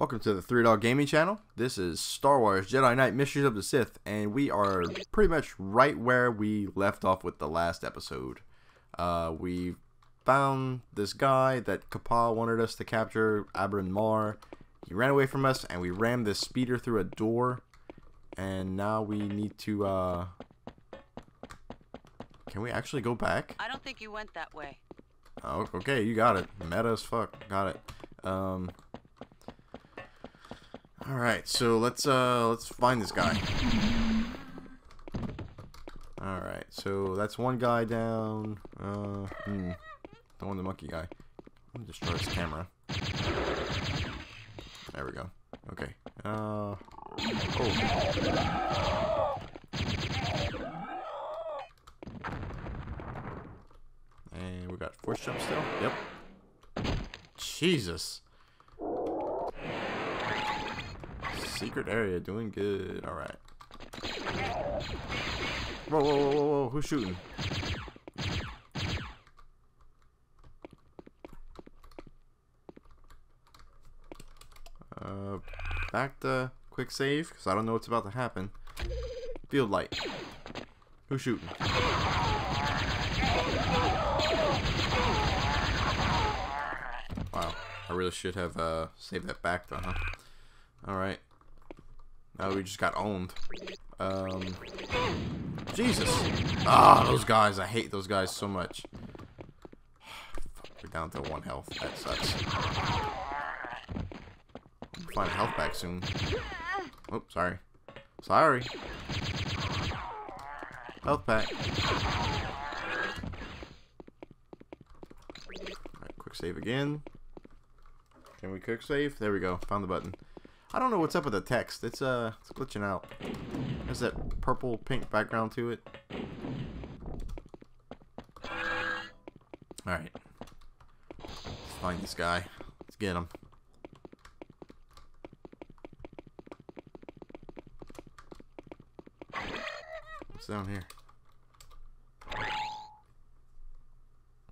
Welcome to the Three Dog Gaming Channel. This is Star Wars Jedi Knight Mysteries of the Sith, and we are pretty much right where we left off with the last episode. Uh, we found this guy that Karrde wanted us to capture, Abron Marr. He ran away from us, and we rammed this speeder through a door. And now we need to, uh... Can we actually go back? I don't think you went that way. Oh, okay, you got it. Meta as fuck. Got it. Um... All right, so let's uh let's find this guy. All right, so that's one guy down. Uh, hmm, the one the monkey guy. Let me destroy his camera. There we go. Okay. Uh. Oh. And we got force jump still. Yep. Jesus. Secret area, doing good. All right. Whoa, whoa, whoa, whoa, whoa! Who's shooting? Uh, back to quick save because I don't know what's about to happen. Field light. Who's shooting? Wow, I really should have uh saved that back though, huh? All Now we just got owned. Um, Jesus. Ah, those guys. I hate those guys so much. We're down to one health. That sucks. Find a health back soon. Oh, sorry. Sorry. Health pack. Alright, quick save again. Can we quick save? There we go. Found the button. I don't know what's up with the text. It's uh, it's glitching out. There's that purple pink background to it. All right, let's find this guy. Let's get him. What's down here?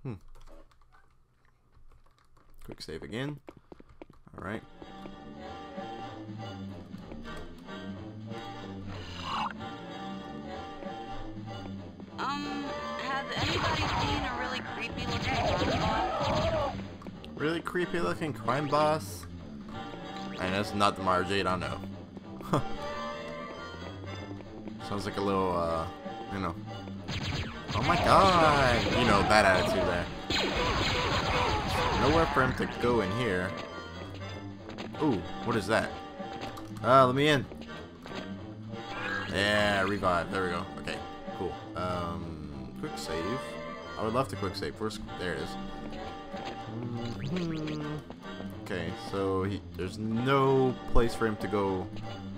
Hmm. Quick save again. Um, has anybody seen a really creepy looking crime boss? Really creepy looking crime boss. And that's not the Mara Jade I know. Sounds like a little, uh, you know. Oh my god! You know, that attitude there. Nowhere for him to go in here. Ooh, what is that? Ah, uh, let me in. Yeah, revive. There we go. Um, quick save. I would love to quick save. First, there it is. Mm-hmm. Okay, so he, there's no place for him to go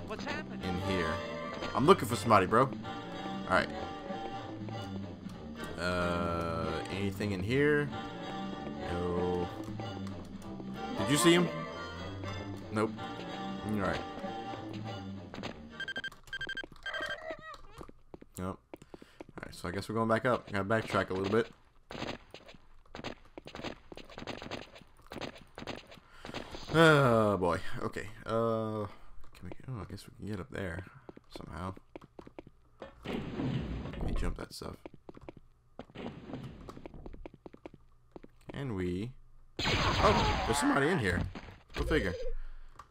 What's happening? in here. I'm looking for somebody, bro. Alright. Uh, anything in here? No. Did you see him? Nope. Alright. So I guess we're going back up. Gotta backtrack a little bit. Oh boy. Okay. Uh, can we? Oh, I guess we can get up there somehow. Let me jump that stuff. Can we? Oh, there's somebody in here. Go figure.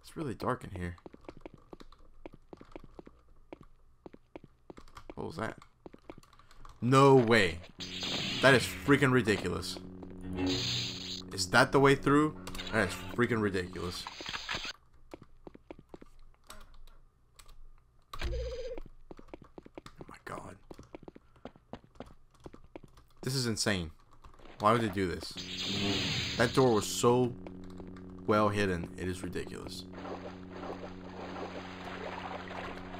It's really dark in here. What was that? No way. That is freaking ridiculous. Is that the way through? That is freaking ridiculous. Oh my god. This is insane. Why would they do this? That door was so well hidden. It is ridiculous.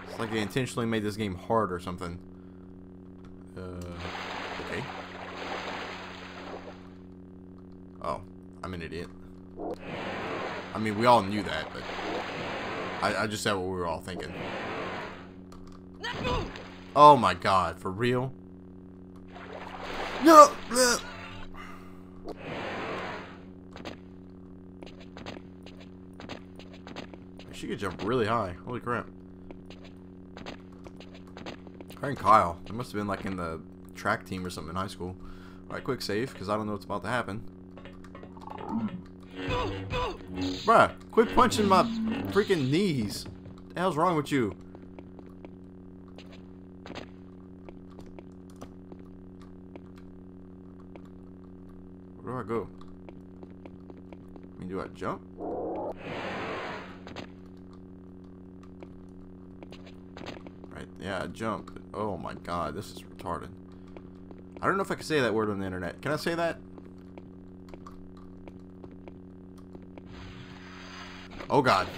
It's like they intentionally made this game hard or something. Uh, okay. Oh, I'm an idiot. I mean, we all knew that, but I, I just said what we were all thinking. Oh my god, for real? No! She could jump really high. Holy crap. Her and Kyle. They must have been like in the track team or something in high school. Alright, quick save, because I don't know what's about to happen. Bruh, quit punching my freaking knees. What the hell's wrong with you? Where do I go? I mean, do I jump? Right, yeah, jump. Oh my god, this is retarded. I don't know if I can say that word on the internet. Can I say that? Oh god.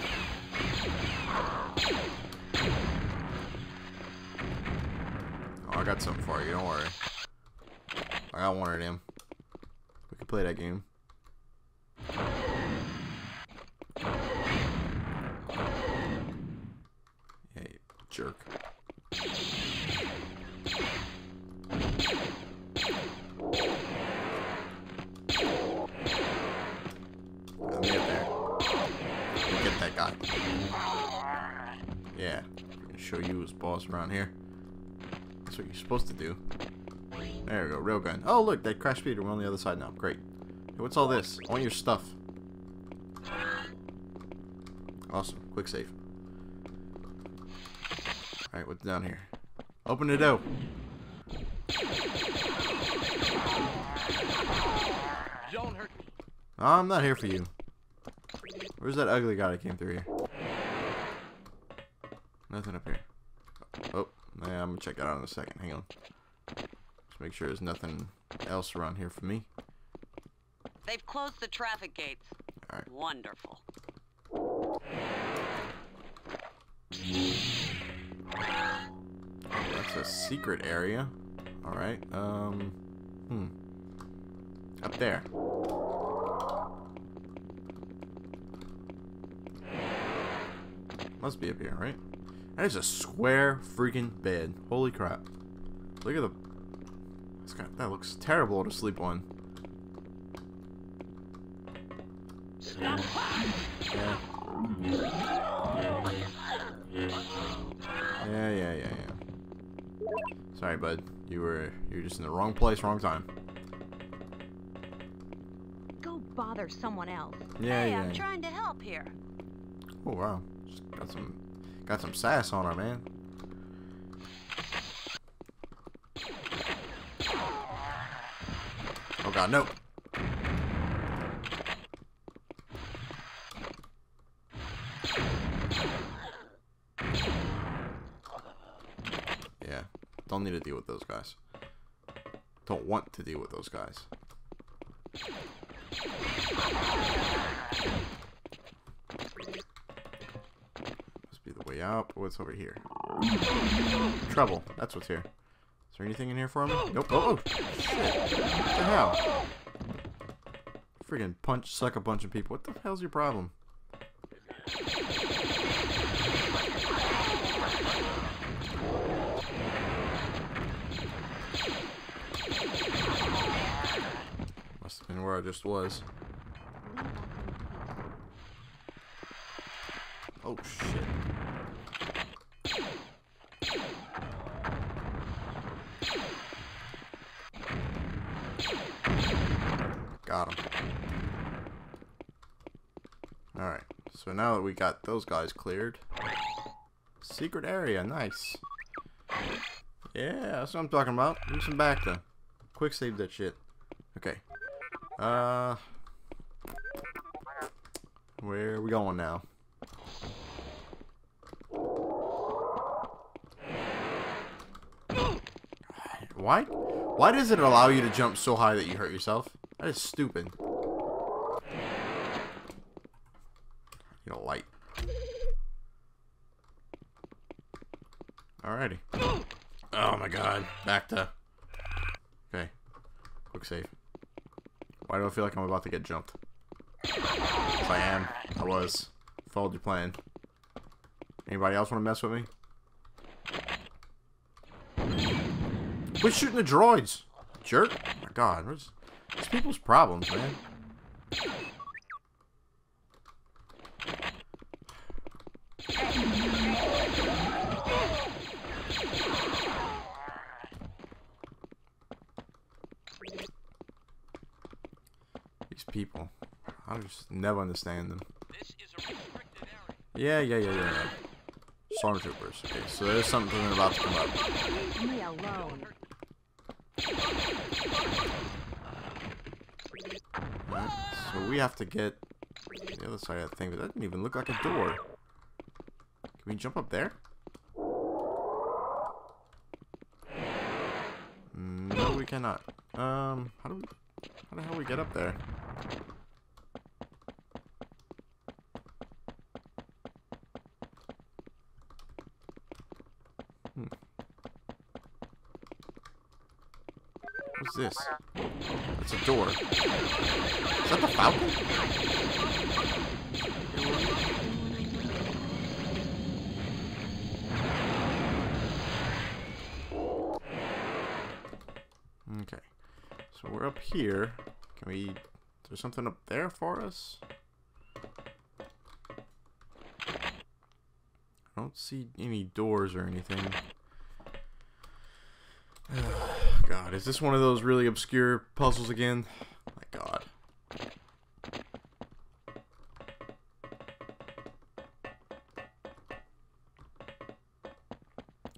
Oh, I got something for you, don't worry. I got one of them. We can play that game. Yeah, you jerk. Let me get there. Go get that guy. Yeah. I'm gonna show you who's boss around here. That's what you're supposed to do. There we go, real gun. Oh look, that crash speeder, we're on the other side now. Great. Hey, what's all this? I want your stuff. Awesome. Quick save. Alright, what's down here? Open the door. Don't hurt. I'm not here for you. Where's that ugly guy that came through here? Nothing up here. I'm gonna check that out in a second. Hang on. Just make sure there's nothing else around here for me. They've closed the traffic gates. Alright. Wonderful. Oh, That's a secret area. Alright, um... Hmm. Up there. Must be up here, right? That is a square freaking bed. Holy crap. Look at the... It's got, that looks terrible to sleep on. Yeah. Yeah, yeah, yeah, yeah. Sorry, bud. You were you were just in the wrong place, wrong time. Go bother someone else. Yeah, hey, yeah. I'm trying to help here. Oh wow, Just got some got some sass on her, man. Oh god, no. Yeah, don't need to deal with those guys. Don't want to deal with those guys. Out. What's over here? Trouble. That's what's here. Is there anything in here for me? Nope. Oh, oh shit. What the hell? Freaking punch, suck a bunch of people. What the hell's your problem? Must have been where I just was. Oh shit. Got him. Alright, now that we got those guys cleared. Secret area, nice. Yeah, that's what I'm talking about. Do some back then. Quick save that shit. Okay. Uh where are we going now? Why? Why does it allow you to jump so high that you hurt yourself? That is stupid. You know, light. Alrighty. God. Back to. Okay. Quick save. Why do I feel like I'm about to get jumped? If I am. I was. Followed your plan. Anybody else want to mess with me? Quit shooting the droids! Jerk! Oh my god, what's these people's problems, man? These people. I just never understand them. This is a restricted area. Yeah, yeah, yeah, yeah, yeah. Stormtroopers. Okay, so there's something about to come up. Leave me alone. Alright, so we have to get the other side of that thing, but that doesn't even look like a door. Can we jump up there? No, we cannot. Um, how do we, how the hell we get up there? What's this? It's a door. Is that the Falcon? Okay. So we're up here. Can we... There's something up there for us? I don't see any doors or anything. God, is this one of those really obscure puzzles again? My God.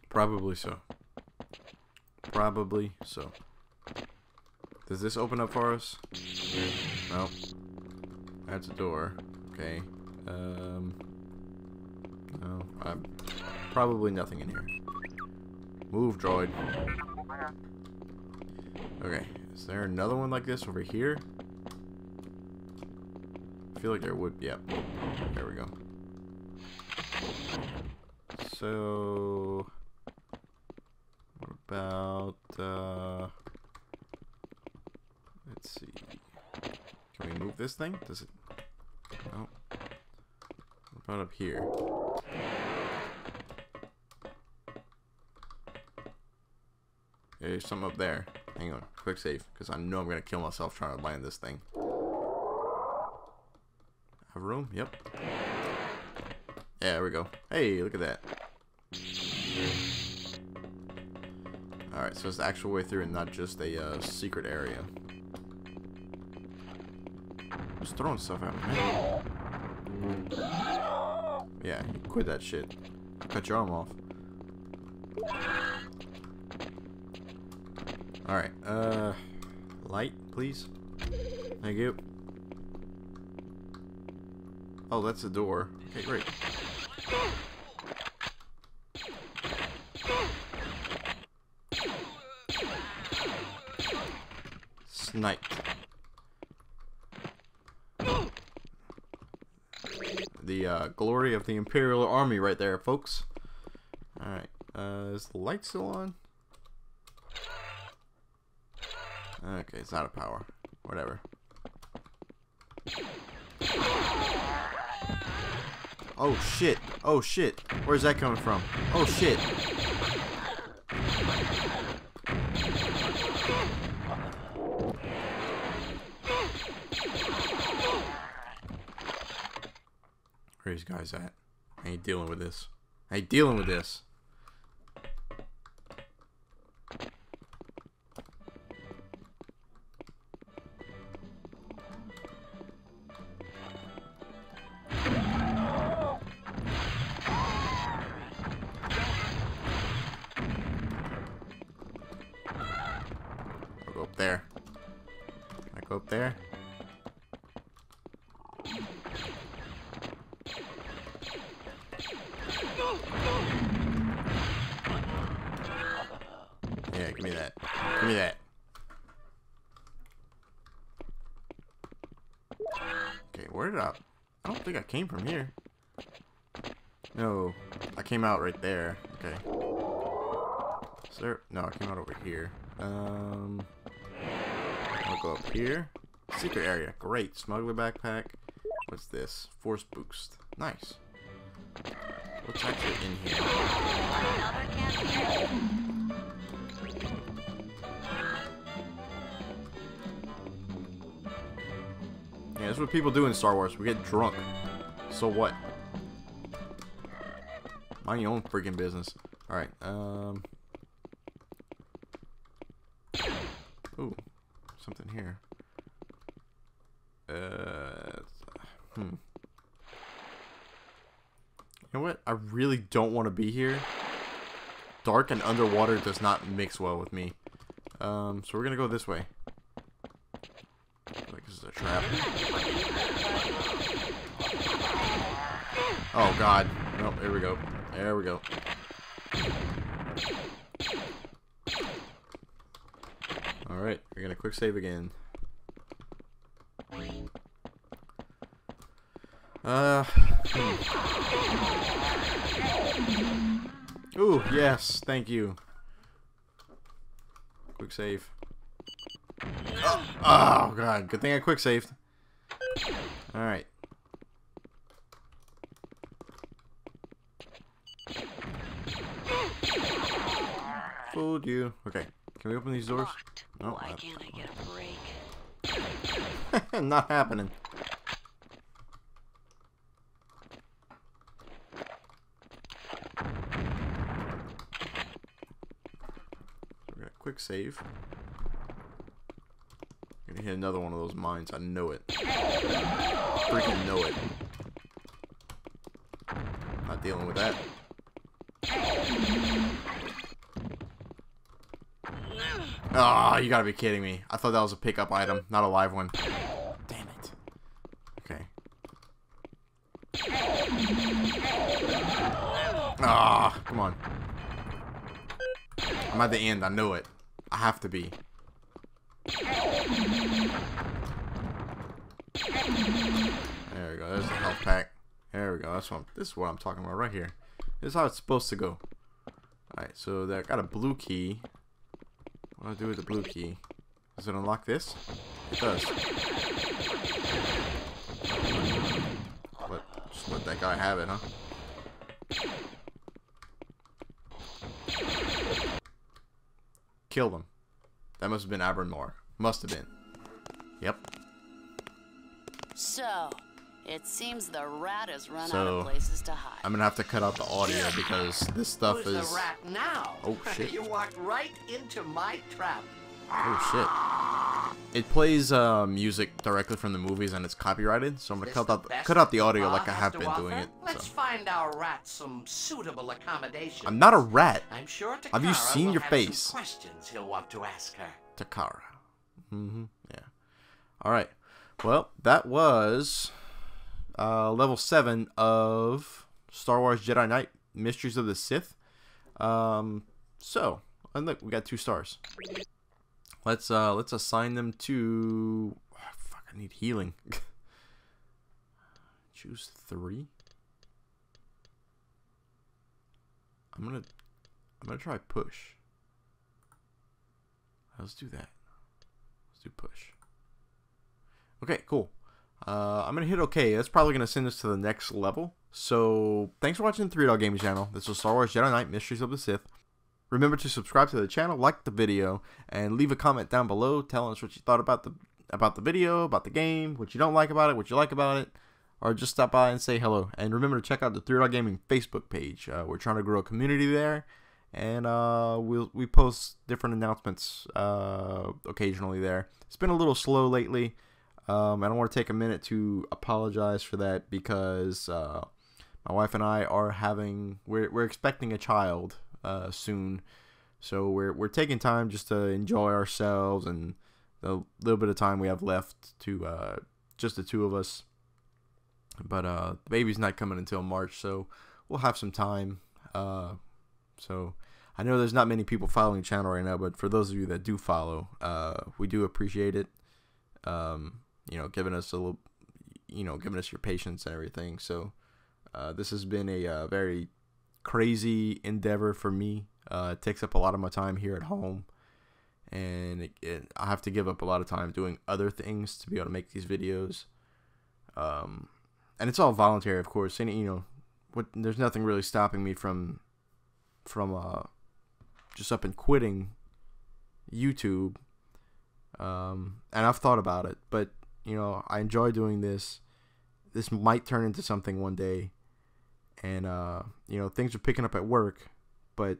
Probably so. Probably so. Does this open up for us? No. That's a door. Okay. Um. No, I'm probably nothing in here. Move, droid. Okay, is there another one like this over here? I feel like there would. Yep. There we go. So, what about? Uh, let's see. Can we move this thing? Does it? No. What about up here? There's something up there. Hang on, quick save, because I know I'm gonna kill myself trying to land this thing. Have room? Yep. Yeah, there we go. Hey, look at that. Alright, so it's the actual way through and not just a uh, secret area. Just throwing stuff at me. Yeah, quit that shit. Cut your arm off. Alright, uh, light, please. Thank you. Oh, that's the door. Okay, great. Sniped. The uh, glory of the Imperial Army right there, folks. Alright, uh, is the light still on? Okay, it's out of power. Whatever. Oh shit! Oh shit! Where's that coming from? Oh shit! Where's guys at? I ain't dealing with this. I ain't dealing with this. Yeah, give me that. Give me that. Okay, where did I... I don't think I came from here. No, I came out right there. Okay. There... No, I came out over here. Um... I'll go up here. Secret area. Great. Smuggler backpack. What's this? Force boost. Nice. What's actually in here? Yeah, that's what people do in Star Wars. We get drunk. So what? Mind your own freaking business. All right. Um. Ooh, something here. Uh. Hmm. Know what? I really don't want to be here. Dark and underwater does not mix well with me. Um. So we're gonna go this way. Like this is a trap. Oh God. Nope. Here we go. There we go. All right, we're gonna quick save again. Uh. hmm. Ooh, yes, thank you. Quick save. Oh, oh god, good thing I quick saved. All right. Fooled you. Okay. Can we open these doors? Locked. No, Why I- can't I get a break? Not happening. Quick save. I'm Gonna hit another one of those mines. I know it. Freaking know it. Not dealing with that. Oh, you gotta be kidding me. I thought that was a pickup item, not a live one. Damn it. Okay. Ah, come on. I'm at the end, I know it. I have to be. There we go, there's the health pack. There we go, that's what I'm, this is what I'm talking about right here. This is how it's supposed to go. Alright, so I got a blue key. What do I do with the blue key? Does it unlock this? It does. Let, just let that guy have it, huh? Killed him. That must have been Abron Marr. Must have been. Yep. So, it seems the rat has run out of places to hide. I'm gonna have to cut out the audio because this stuff Who's is. the rat now? Oh, shit. you walked right into my trap. Oh shit. It plays uh, music directly from the movies and it's copyrighted, so I'm gonna cut out the, cut out the audio like I have been doing it. Let's find our rat some suitable accommodation. I'm not a rat, I'm sure Have you seen your face? Questions he'll want to ask her. Takara. Mm-hmm. Yeah. All right. Well, that was uh, level seven of Star Wars Jedi Knight: Mysteries of the Sith. Um. So, and look, we got two stars. Let's uh let's assign them to. oh, fuck, I need healing. Choose three. I'm gonna I'm gonna try push. Let's do that. Let's do push. Okay, cool. Uh, I'm gonna hit OK. That's probably gonna send us to the next level. So thanks for watching the Three Dog Gaming channel. This was Star Wars Jedi Knight Mysteries of the Sith. Remember to subscribe to the channel, like the video, and leave a comment down below telling us what you thought about the about the video, about the game, what you don't like about it, what you like about it, or just stop by and say hello. And remember to check out the Three Dog Gaming Facebook page. Uh, we're trying to grow a community there, and uh, we'll we post different announcements uh, occasionally there. It's been a little slow lately. Um, I want to take a minute to apologize for that because uh, my wife and I are having we're we're expecting a child uh, soon, so we're we're taking time just to enjoy ourselves and the little bit of time we have left to uh, just the two of us. But uh, the baby's not coming until March, so we'll have some time. Uh, so I know there's not many people following the channel right now, but for those of you that do follow, uh, we do appreciate it. Um, you know, giving us a little, you know, giving us your patience and everything. So uh, this has been a uh, very crazy endeavor for me. Uh, it takes up a lot of my time here at home, and it, it, I have to give up a lot of time doing other things to be able to make these videos. Um, and it's all voluntary, of course. And you know, what there's nothing really stopping me from from uh, just up and quitting YouTube. Um, and I've thought about it, but you know, I enjoy doing this. This might turn into something one day, and uh, you know things are picking up at work, but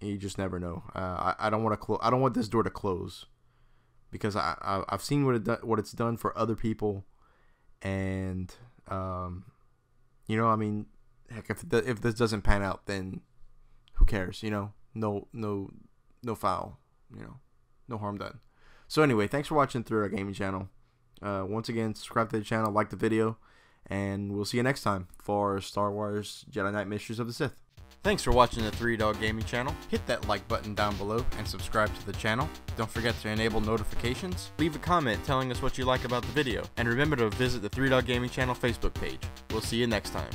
you just never know. Uh, I, I don't want to close. I don't want this door to close because I, I I've seen what it do- what it's done for other people, and um, you know, I mean, heck, if the, if this doesn't pan out, then who cares? You know, no no no foul. You know, no harm done. So anyway, thanks for watching Three Dog gaming channel. Uh, once again, subscribe to the channel, like the video, and we'll see you next time for Star Wars Jedi Knight Mysteries of the Sith. Thanks for watching the Three Dog Gaming channel. Hit that like button down below and subscribe to the channel. Don't forget to enable notifications. Leave a comment telling us what you like about the video. And remember to visit the Three Dog Gaming channel Facebook page. We'll see you next time.